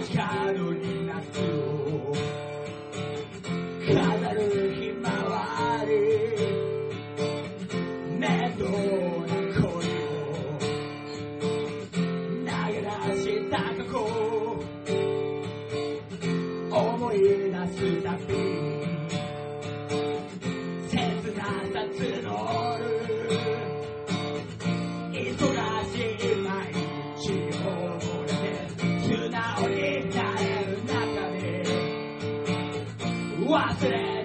飾るひまわり。面倒な恋を投げ出した過去思い出すたび忘れ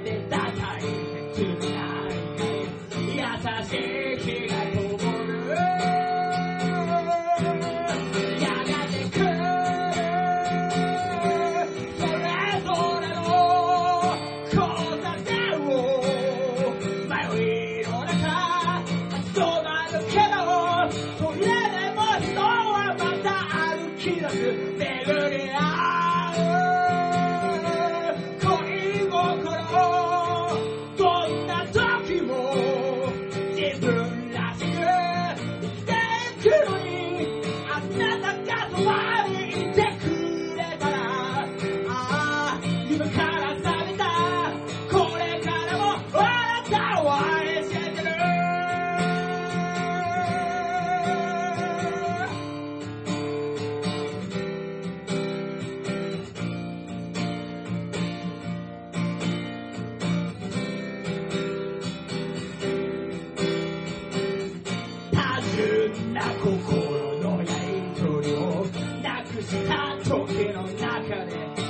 心のやりとりをなくした時の中で